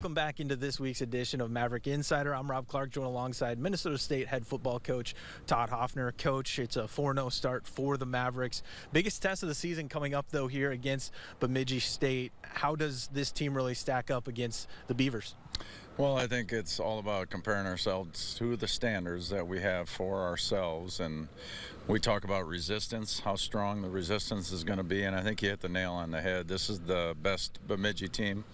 Welcome back into this week's edition of Maverick Insider. I'm Rob Clark, joined alongside Minnesota State head football coach Todd Hoffner. Coach, it's a 4 0 start for the Mavericks. Biggest test of the season coming up, though, here against Bemidji State. How does this team really stack up against the Beavers? Well, I think it's all about comparing ourselves to the standards that we have for ourselves. And we talk about resistance, how strong the resistance is going to be. And I think you hit the nail on the head. This is the best Bemidji team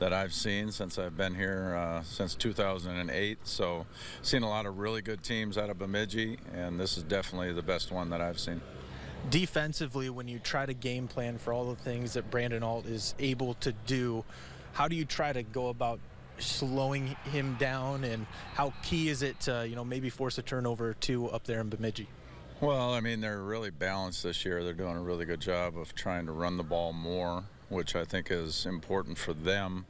that I've seen since I've been here uh, since 2008. So, seen a lot of really good teams out of Bemidji, and this is definitely the best one that I've seen defensively when you try to game plan for all the things that Brandon Alt is able to do how do you try to go about slowing him down, and how key is it to you know maybe force a turnover or two up there in Bemidji? Well, I mean they're really balanced this year. They're doing a really good job of trying to run the ball more, which I think is important for them.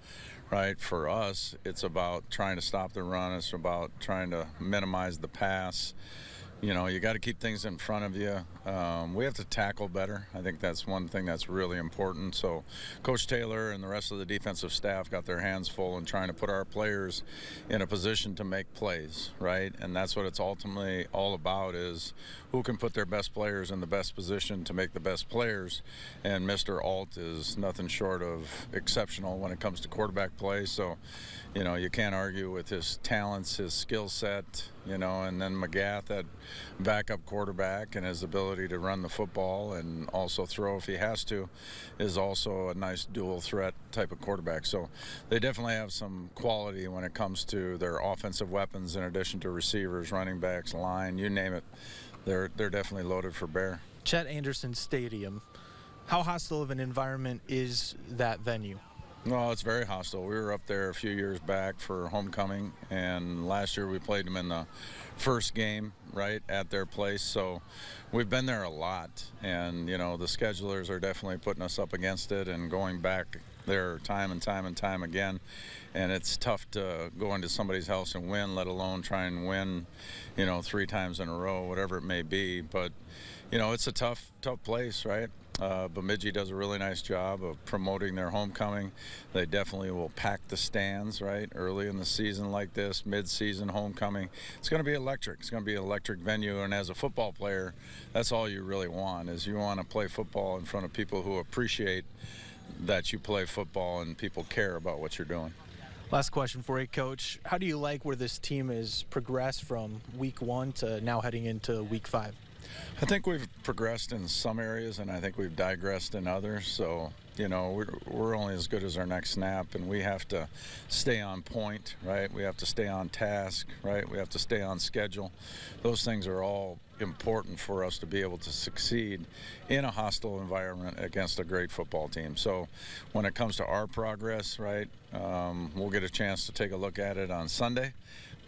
Right for us, it's about trying to stop the run. It's about trying to minimize the pass you know, you got to keep things in front of you. Um, we have to tackle better. I think that's one thing that's really important. So, Coach Taylor and the rest of the defensive staff got their hands full in trying to put our players in a position to make plays, right? And that's what it's ultimately all about: is who can put their best players in the best position to make the best players. And Mr. Alt is nothing short of exceptional when it comes to quarterback play. So, you know, you can't argue with his talents, his skill set, you know, and then McGath at backup quarterback and his ability to run the football and also throw if he has to is also a nice dual threat type of quarterback. So they definitely have some quality when it comes to their offensive weapons in addition to receivers, running backs, line, you name it. They're they're definitely loaded for bear. Chet Anderson Stadium. How hostile of an environment is that venue? No, it's very hostile. We were up there a few years back for homecoming, and last year we played them in the first game, right, at their place. So we've been there a lot, and, you know, the schedulers are definitely putting us up against it and going back there time and time and time again. And it's tough to go into somebody's house and win, let alone try and win, you know, three times in a row, whatever it may be. But, you know, it's a tough, tough place, right? Uh, Bemidji does a really nice job of promoting their homecoming. They definitely will pack the stands right early in the season like this, mid-season homecoming. It's going to be electric. It's going to be an electric venue, and as a football player, that's all you really want is you want to play football in front of people who appreciate that you play football and people care about what you're doing. Last question for you, Coach. How do you like where this team has progressed from week one to now heading into week five? I think we've progressed in some areas, and I think we've digressed in others. So, you know, we're, we're only as good as our next snap, and we have to stay on point, right? We have to stay on task, right? We have to stay on schedule. Those things are all important for us to be able to succeed in a hostile environment against a great football team. So, when it comes to our progress, right, um, we'll get a chance to take a look at it on Sunday.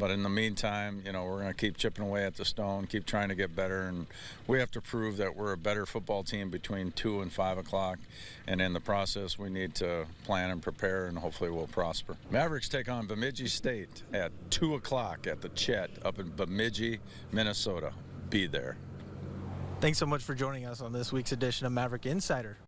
But in the meantime, you know, we're going to keep chipping away at the stone, keep trying to get better, and we have to prove that we're a better football team between two and five o'clock. And in the process, we need to plan and prepare, and hopefully, we'll prosper. Mavericks take on Bemidji State at two o'clock at the Chet up in Bemidji, Minnesota. Be there. Thanks so much for joining us on this week's edition of Maverick Insider.